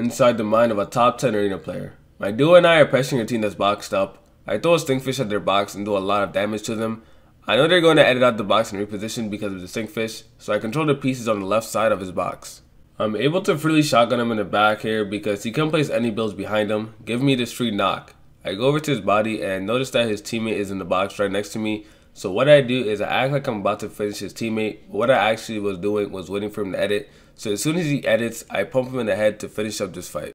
inside the mind of a top 10 arena player. My duo and I are pressuring a team that's boxed up. I throw a stinkfish at their box and do a lot of damage to them. I know they're going to edit out the box and reposition because of the stinkfish, so I control the pieces on the left side of his box. I'm able to freely shotgun him in the back here because he can't place any builds behind him, give me this free knock. I go over to his body and notice that his teammate is in the box right next to me, so what I do is I act like I'm about to finish his teammate. What I actually was doing was waiting for him to edit. So as soon as he edits, I pump him in the head to finish up this fight.